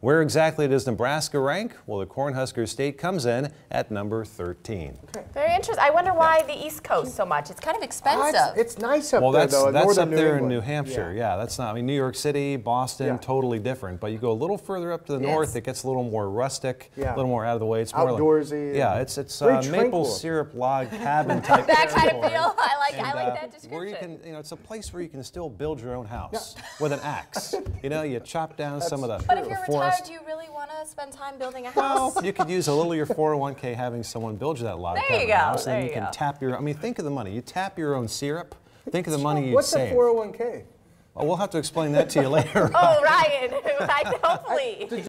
Where exactly does Nebraska rank? Well, the Cornhusker State comes in at number 13. Very interesting. I wonder why the East Coast so much. It's kind of expensive. it's, it's nice up Well, there, that's though. in that's northern up New there in New Hampshire. Yeah. that's not. I mean, New York City, Boston, Yeah. totally different. But you go a little further up to the north, it gets a little more rustic, Yeah. a little more out of the way. It's more Outdoorsy Like, yeah, and it's it's uh, maple syrup log cabin type. that kind of feel. I like. I like uh, that description. Where you can, you know, it's a place where you can still build your own house with an axe. you know, you chop down some of the but if you're forest. do you really want to spend time building a house? Well, house? you could use a little of your 401k having someone build you that log There you cabin go, house, and there then you you can go. tap your. I mean, think of the money. You tap your own syrup. Think of the money you'd What's save. a 401k? Well, we'll have to explain that to you later. oh, Ryan. I, hopefully.